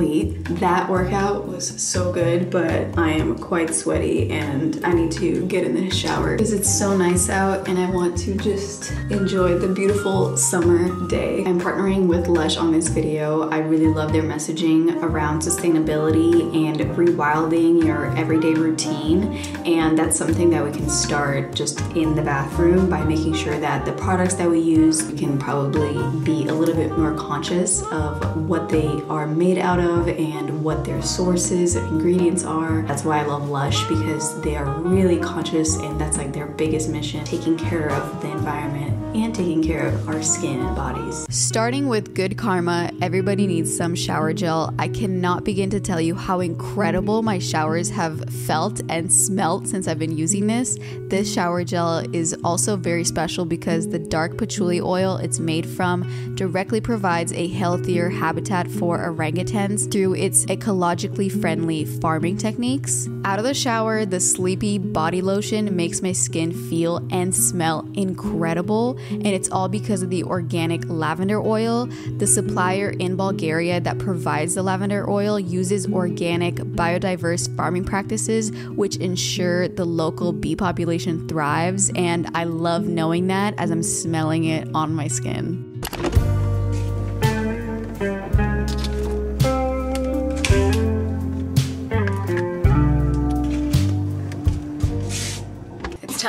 complete. That workout was so good, but I am quite sweaty and I need to get in the shower because it's so nice out and I want to just enjoy the beautiful summer day. I'm partnering with Lush on this video. I really love their messaging around sustainability and rewilding your everyday routine. And that's something that we can start just in the bathroom by making sure that the products that we use can probably be a little bit more conscious of what they are made out of and what their sources of ingredients are. That's why I love Lush because they are really conscious and that's like their biggest mission, taking care of the environment and taking care of our skin and bodies. Starting with good karma, everybody needs some shower gel. I cannot begin to tell you how incredible my showers have felt and smelt since I've been using this. This shower gel is also very special because the dark patchouli oil it's made from directly provides a healthier habitat for orangutans through its ecologically friendly farming techniques. Out of the shower, the sleepy body lotion makes my skin feel and smell incredible and it's all because of the organic lavender oil. The supplier in Bulgaria that provides the lavender oil uses organic, biodiverse farming practices, which ensure the local bee population thrives. And I love knowing that as I'm smelling it on my skin.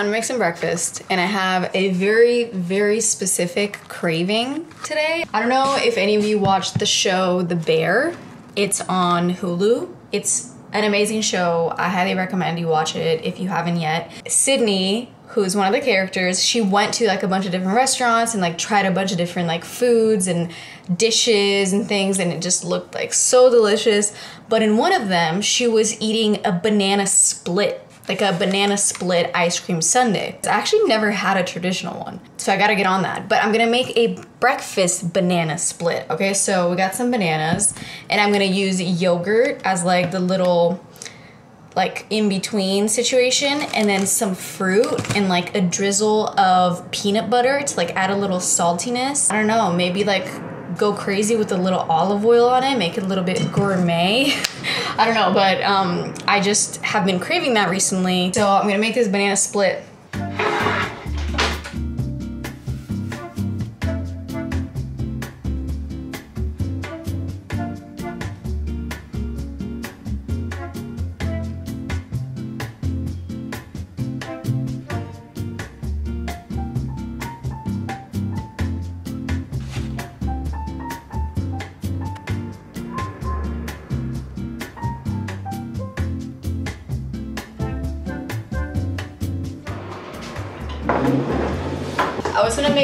Time to make some breakfast and I have a very, very specific craving today. I don't know if any of you watched the show The Bear. It's on Hulu. It's an amazing show. I highly recommend you watch it if you haven't yet. Sydney, who's one of the characters, she went to like a bunch of different restaurants and like tried a bunch of different like foods and dishes and things and it just looked like so delicious. But in one of them, she was eating a banana split like a banana split ice cream sundae. I actually never had a traditional one, so I gotta get on that. But I'm gonna make a breakfast banana split, okay? So we got some bananas, and I'm gonna use yogurt as like the little like in between situation and then some fruit and like a drizzle of peanut butter to like add a little saltiness. I don't know, maybe like go crazy with a little olive oil on it, make it a little bit gourmet. I don't know, but um, I just have been craving that recently. So I'm gonna make this banana split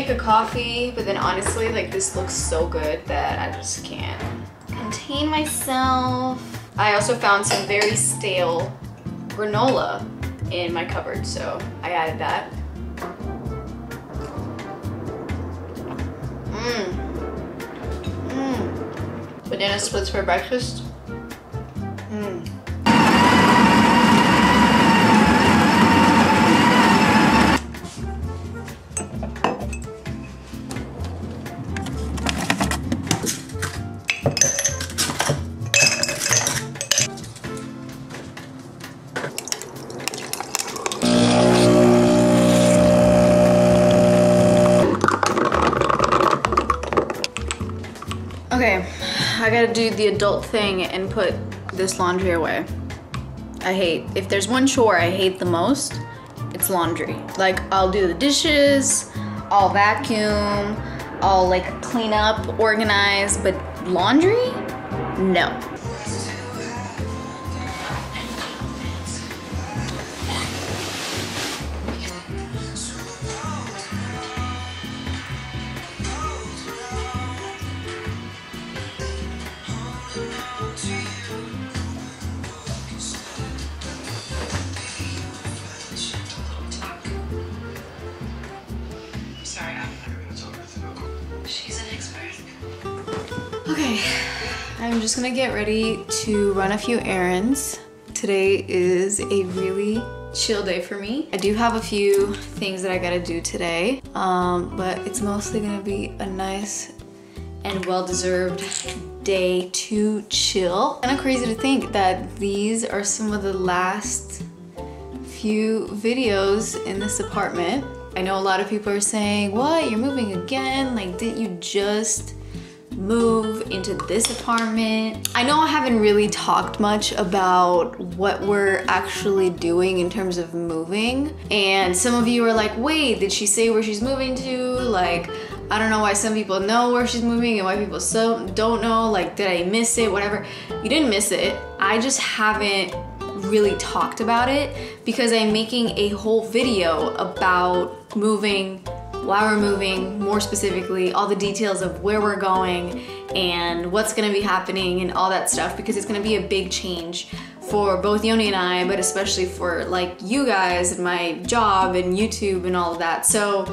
make a coffee, but then honestly, like this looks so good that I just can't contain myself. I also found some very stale granola in my cupboard, so I added that. Mmm. Mmm. Banana splits for breakfast. Okay, I gotta do the adult thing and put this laundry away. I hate, if there's one chore I hate the most, it's laundry. Like, I'll do the dishes, I'll vacuum, I'll like clean up, organize, but laundry? No. She's an expert. Okay, I'm just gonna get ready to run a few errands. Today is a really chill day for me. I do have a few things that I gotta do today, um, but it's mostly gonna be a nice and well-deserved day to chill. Kind of crazy to think that these are some of the last few videos in this apartment. I know a lot of people are saying, what, you're moving again? Like, didn't you just move into this apartment. I know I haven't really talked much about what we're actually doing in terms of moving. And some of you are like, wait, did she say where she's moving to? Like, I don't know why some people know where she's moving and why people so don't know. Like, did I miss it? Whatever. You didn't miss it. I just haven't really talked about it because I'm making a whole video about moving why we're moving, more specifically, all the details of where we're going and what's gonna be happening and all that stuff because it's gonna be a big change for both Yoni and I, but especially for like you guys and my job and YouTube and all of that. So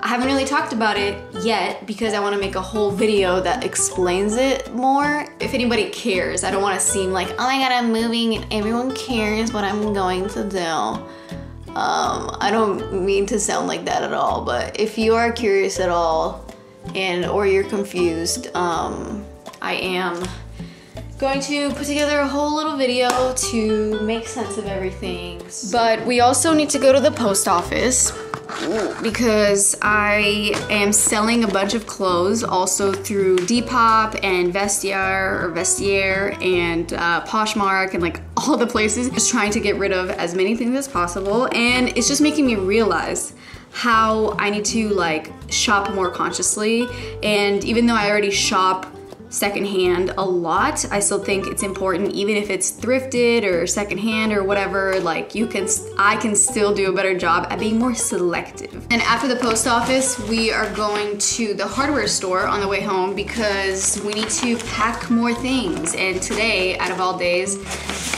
I haven't really talked about it yet because I want to make a whole video that explains it more. If anybody cares, I don't want to seem like, oh my god, I'm moving and everyone cares what I'm going to do. Um, I don't mean to sound like that at all, but if you are curious at all and or you're confused, um, I am going to put together a whole little video to make sense of everything. But we also need to go to the post office because I am selling a bunch of clothes also through Depop and Vestiaire or Vestiaire and uh, Poshmark and like all the places. Just trying to get rid of as many things as possible and it's just making me realize how I need to like shop more consciously and even though I already shop secondhand a lot. I still think it's important, even if it's thrifted or secondhand or whatever, like you can, I can still do a better job at being more selective. And after the post office, we are going to the hardware store on the way home because we need to pack more things. And today, out of all days,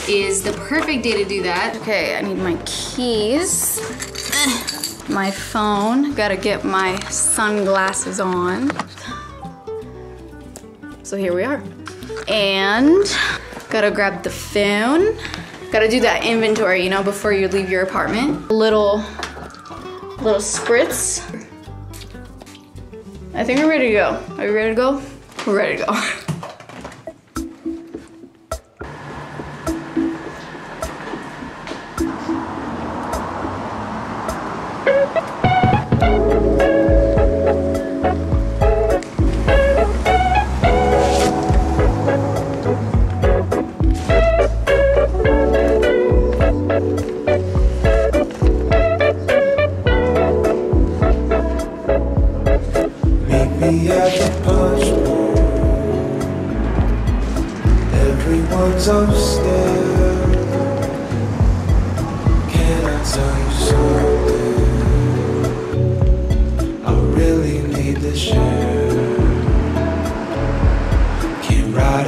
is the perfect day to do that. Okay, I need my keys, my phone, gotta get my sunglasses on. So here we are. And gotta grab the phone. Gotta do that inventory, you know, before you leave your apartment. Little, little spritz. I think we're ready to go. Are we ready to go? We're ready to go.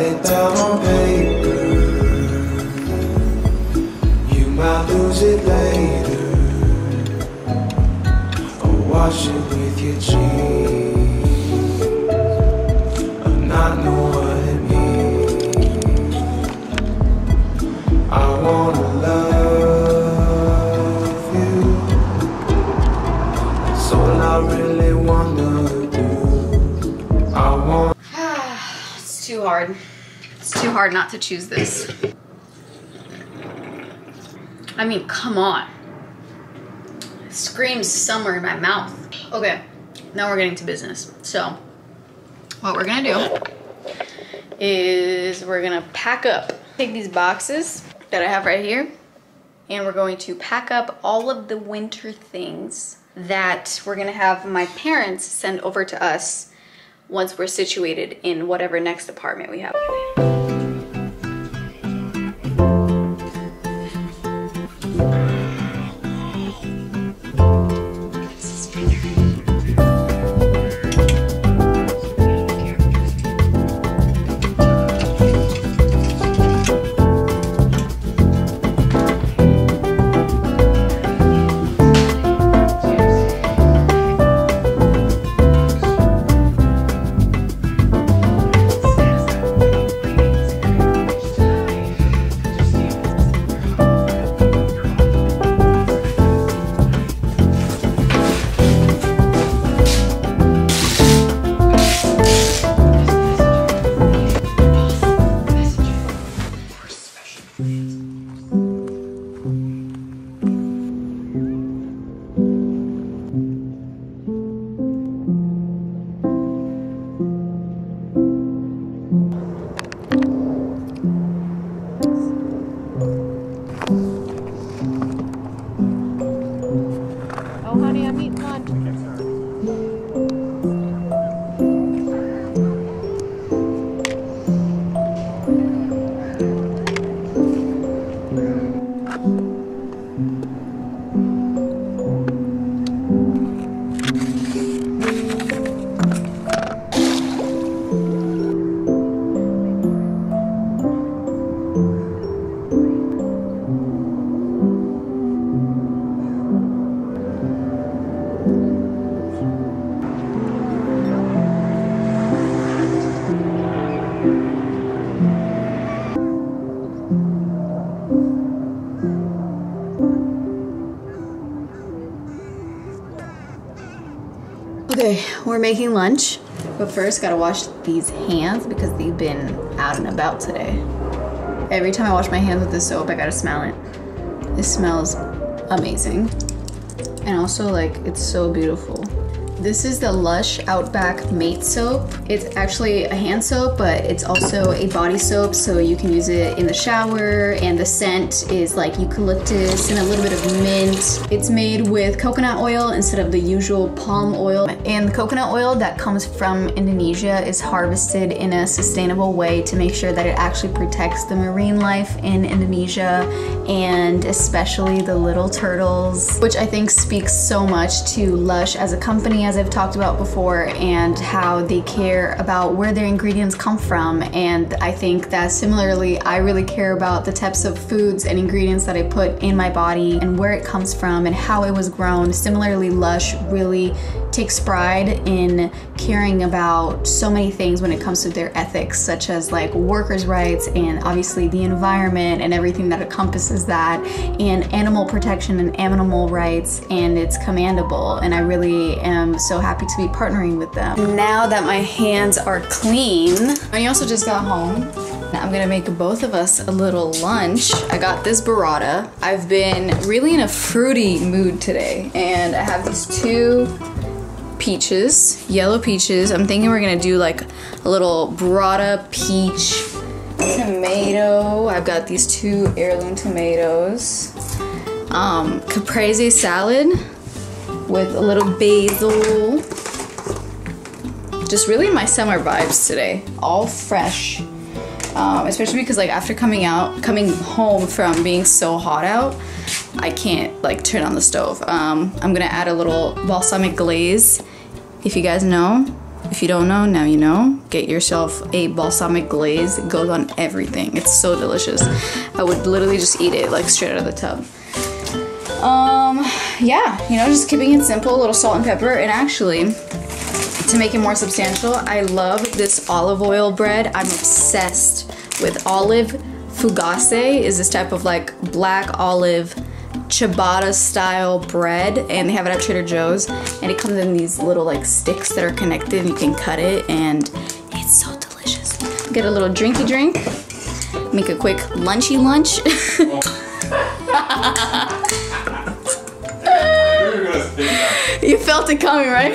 it down on paper. You might lose it later, or wash it with your cheeks. Hard not to choose this. I mean, come on. It screams summer in my mouth. Okay, now we're getting to business. So, what we're gonna do is we're gonna pack up. Take these boxes that I have right here, and we're going to pack up all of the winter things that we're gonna have my parents send over to us once we're situated in whatever next apartment we have. Okay, we're making lunch. But first, gotta wash these hands because they've been out and about today. Every time I wash my hands with this soap, I gotta smell it. It smells amazing. And also, like, it's so beautiful. This is the Lush Outback Mate Soap. It's actually a hand soap, but it's also a body soap, so you can use it in the shower. And the scent is like eucalyptus and a little bit of mint. It's made with coconut oil instead of the usual palm oil. And the coconut oil that comes from Indonesia is harvested in a sustainable way to make sure that it actually protects the marine life in Indonesia and especially the little turtles, which I think speaks so much to Lush as a company, I've talked about before, and how they care about where their ingredients come from. And I think that similarly, I really care about the types of foods and ingredients that I put in my body and where it comes from and how it was grown. Similarly, Lush really takes pride in caring about so many things when it comes to their ethics, such as like workers' rights and obviously the environment and everything that encompasses that, and animal protection and animal rights, and it's commendable. And I really am so happy to be partnering with them. Now that my hands are clean, I also just got home. I'm gonna make both of us a little lunch. I got this burrata. I've been really in a fruity mood today, and I have these two peaches, yellow peaches. I'm thinking we're gonna do like a little burrata peach tomato. I've got these two heirloom tomatoes. Um, caprese salad with a little basil. Just really my summer vibes today. All fresh. Um, especially because like after coming out, coming home from being so hot out, I can't like turn on the stove. Um, I'm gonna add a little balsamic glaze. If you guys know, if you don't know, now you know. Get yourself a balsamic glaze. It goes on everything. It's so delicious. I would literally just eat it like straight out of the tub. Um, yeah, you know, just keeping it simple, a little salt and pepper. And actually, to make it more substantial, I love this olive oil bread. I'm obsessed with olive fougasse is this type of like black olive ciabatta style bread and they have it at Trader Joe's and it comes in these little like sticks that are connected and you can cut it and it's so delicious. Get a little drinky drink, make a quick lunchy lunch. you felt it coming, right?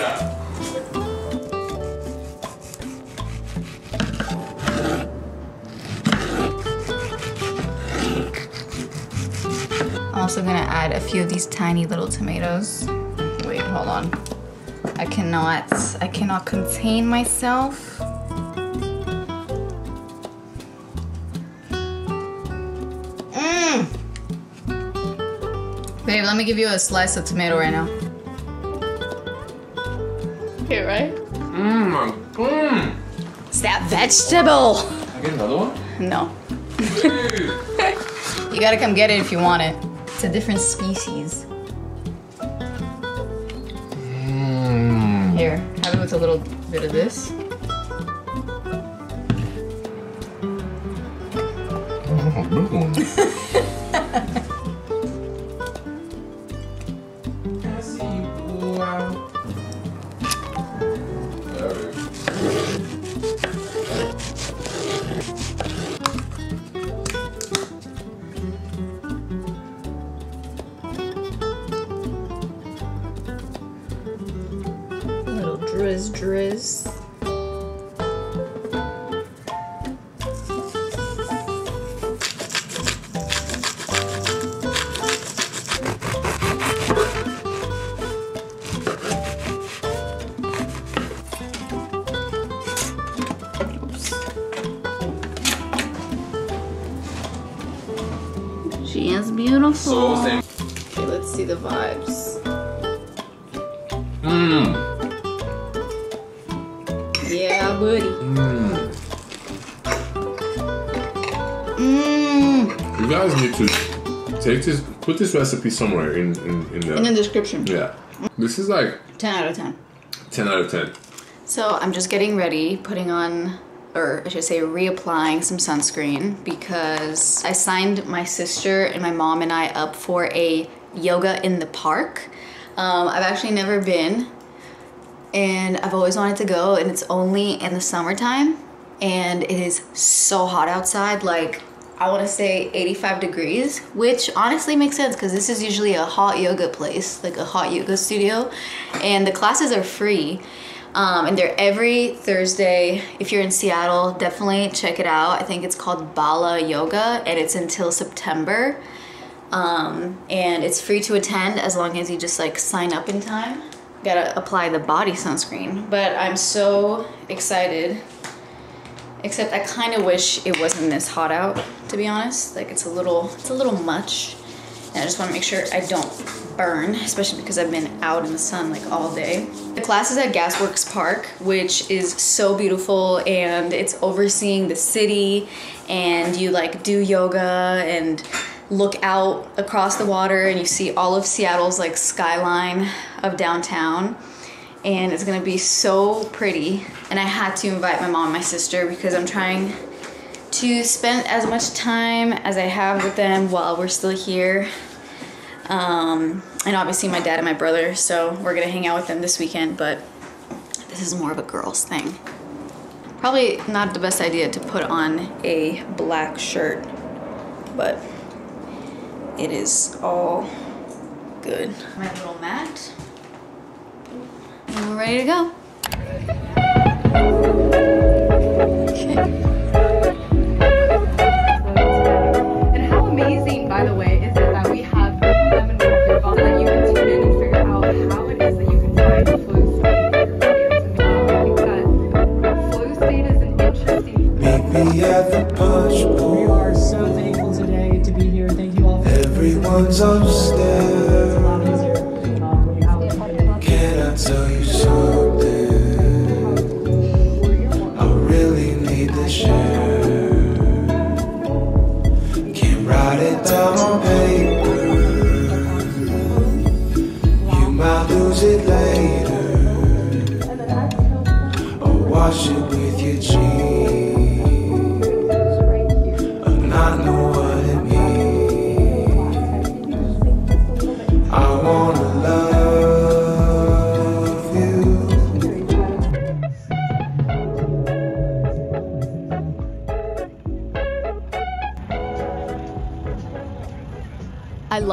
I'm also gonna add a few of these tiny little tomatoes. Wait, hold on. I cannot, I cannot contain myself. Mmm! Babe, let me give you a slice of tomato right now. Here, right? Mmm, mmm. It's that vegetable! I get another one? No. You gotta come get it if you want it. It's a different species. Mmm. Here, have it with a little bit of this. Oh, beautiful. So same. Okay, let's see the vibes. Mmm. Yeah, buddy. Mmm. Mmm. You guys need to take this, put this recipe somewhere in, in, in the. In the description. yeah. This is like 10 out of 10. 10 out of 10. So I'm just getting ready, putting on, or I should say, reapplying some sunscreen because I signed my sister and my mom and I up for a yoga in the park. Um, I've actually never been and I've always wanted to go, and it's only in the summertime, and it is so hot outside. Like, I want to say 85 degrees, which honestly makes sense because this is usually a hot yoga place, like a hot yoga studio, and the classes are free. Um, and they're every Thursday. If you're in Seattle, definitely check it out. I think it's called Bala Yoga, and it's until September. Um, and it's free to attend as long as you just like sign up in time. Gotta apply the body sunscreen. But I'm so excited. Except I kind of wish it wasn't this hot out, to be honest. Like it's a little, it's a little much. And I just want to make sure I don't burn, especially because I've been out in the sun like all day. The class is at Gasworks Park, which is so beautiful and it's overseeing the city and you like do yoga and look out across the water and you see all of Seattle's like skyline of downtown and it's gonna be so pretty. And I had to invite my mom and my sister because I'm trying to spend as much time as I have with them while we're still here. Um, and obviously my dad and my brother so we're gonna hang out with them this weekend but this is more of a girls thing probably not the best idea to put on a black shirt but it is all good. My little mat. And we're ready to go. A upstairs.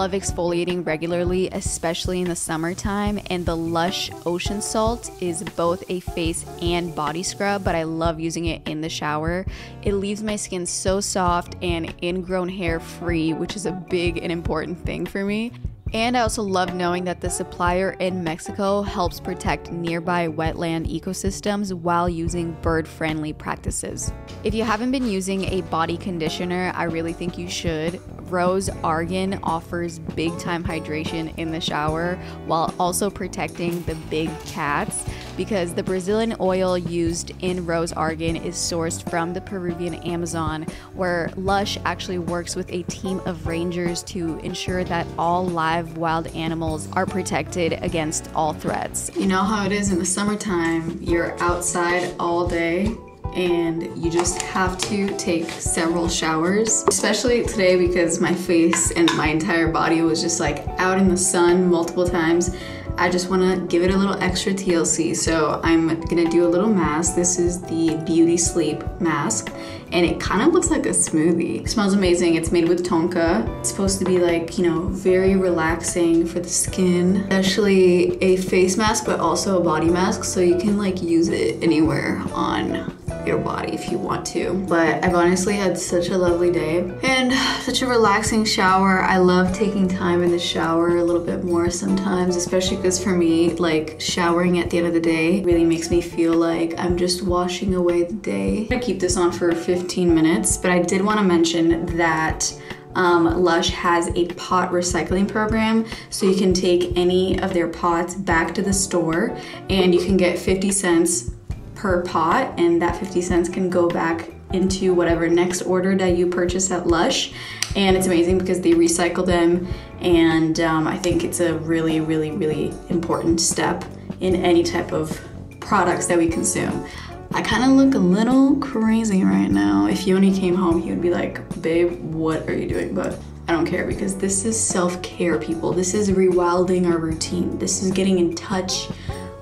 Love exfoliating regularly, especially in the summertime, and the Lush Ocean Salt is both a face and body scrub, but I love using it in the shower. It leaves my skin so soft and ingrown hair free, which is a big and important thing for me. And I also love knowing that the supplier in Mexico helps protect nearby wetland ecosystems while using bird friendly practices. If you haven't been using a body conditioner, I really think you should. Rose Argan offers big time hydration in the shower while also protecting the big cats because the Brazilian oil used in Rose Argan is sourced from the Peruvian Amazon, where Lush actually works with a team of rangers to ensure that all live wild animals are protected against all threats. You know how it is in the summertime, you're outside all day and you just have to take several showers, especially today because my face and my entire body was just like out in the sun multiple times. I just want to give it a little extra TLC. So I'm gonna do a little mask. This is the Beauty Sleep mask, and it kind of looks like a smoothie. It smells amazing. It's made with tonka. It's supposed to be like, you know, very relaxing for the skin. Especially a face mask, but also a body mask, so you can like use it anywhere on your body if you want to. But I've honestly had such a lovely day and such a relaxing shower. I love taking time in the shower a little bit more sometimes, especially because for me, like showering at the end of the day really makes me feel like I'm just washing away the day. I keep this on for 15 minutes, but I did want to mention that um, Lush has a pot recycling program, so you can take any of their pots back to the store and you can get 50 cents per pot, and that 50 cents can go back into whatever next order that you purchase at Lush. And it's amazing because they recycle them, and um, I think it's a really, really, really important step in any type of products that we consume. I kind of look a little crazy right now. If Yoni came home, he would be like, Babe, what are you doing? But I don't care because this is self care, people. This is rewilding our routine. This is getting in touch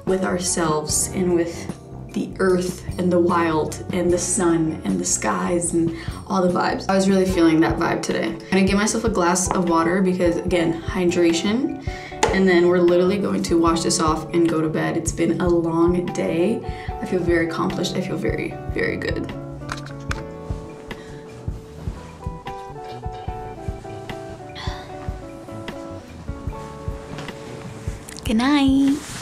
with ourselves and with the earth and the wild and the sun and the skies and all the vibes. I was really feeling that vibe today. I'm gonna give myself a glass of water because again, hydration. And then we're literally going to wash this off and go to bed. It's been a long day. I feel very accomplished. I feel very, very good. Good night.